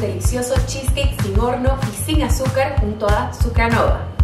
delicioso cheesecake sin horno y sin azúcar junto a Sucranova.